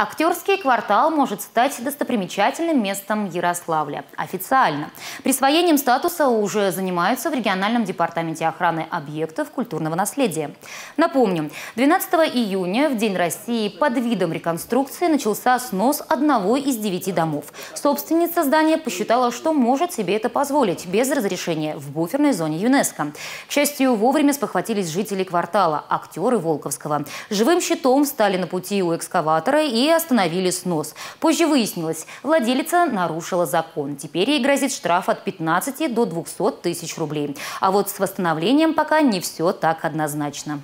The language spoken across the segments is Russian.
Актерский квартал может стать достопримечательным местом Ярославля. Официально. Присвоением статуса уже занимаются в региональном департаменте охраны объектов культурного наследия. Напомним, 12 июня, в День России, под видом реконструкции начался снос одного из девяти домов. Собственница здания посчитала, что может себе это позволить без разрешения в буферной зоне ЮНЕСКО. К счастью, вовремя спохватились жители квартала, актеры Волковского. Живым щитом стали на пути у экскаватора и остановили снос. Позже выяснилось, владелица нарушила закон. Теперь ей грозит штраф от 15 до 200 тысяч рублей. А вот с восстановлением пока не все так однозначно.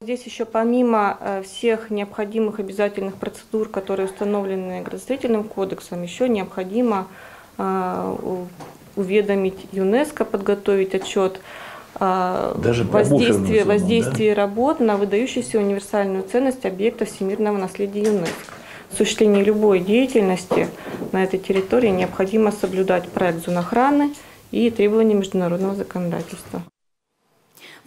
Здесь еще помимо э, всех необходимых обязательных процедур, которые установлены градостроительным кодексом, еще необходимо э, уведомить ЮНЕСКО, подготовить отчет а, Даже воздействие, зону, воздействие да? работ на выдающуюся универсальную ценность объекта всемирного наследия ЮНЕСКО. Осуществлении любой деятельности на этой территории необходимо соблюдать проект зон охраны и требования международного законодательства.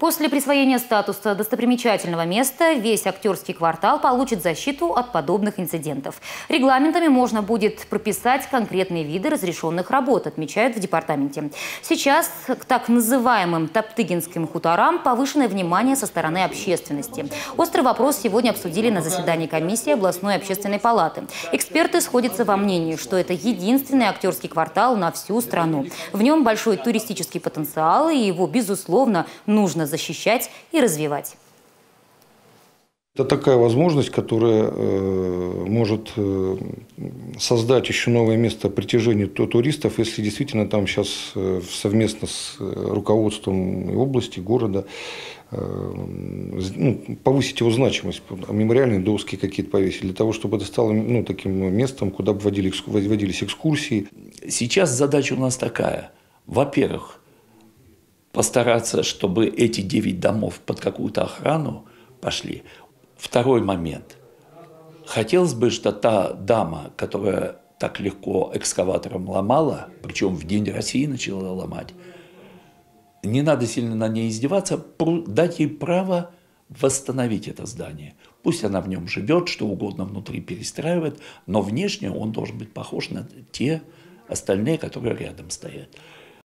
После присвоения статуса достопримечательного места весь актерский квартал получит защиту от подобных инцидентов. Регламентами можно будет прописать конкретные виды разрешенных работ, отмечают в департаменте. Сейчас к так называемым топтыгинским хуторам повышенное внимание со стороны общественности. Острый вопрос сегодня обсудили на заседании комиссии областной общественной палаты. Эксперты сходятся во мнении, что это единственный актерский квартал на всю страну. В нем большой туристический потенциал, и его, безусловно, нужно защищать и развивать. Это такая возможность, которая э, может э, создать еще новое место притяжения туристов, если действительно там сейчас э, совместно с руководством области, города ну, повысить его значимость, мемориальные доски какие-то повесить, для того, чтобы это стало ну, таким местом, куда бы водили, водились экскурсии. Сейчас задача у нас такая. Во-первых, постараться, чтобы эти девять домов под какую-то охрану пошли. Второй момент. Хотелось бы, что та дама, которая так легко экскаватором ломала, причем в День России начала ломать, не надо сильно на ней издеваться, дать ей право восстановить это здание. Пусть она в нем живет, что угодно внутри перестраивает, но внешне он должен быть похож на те остальные, которые рядом стоят.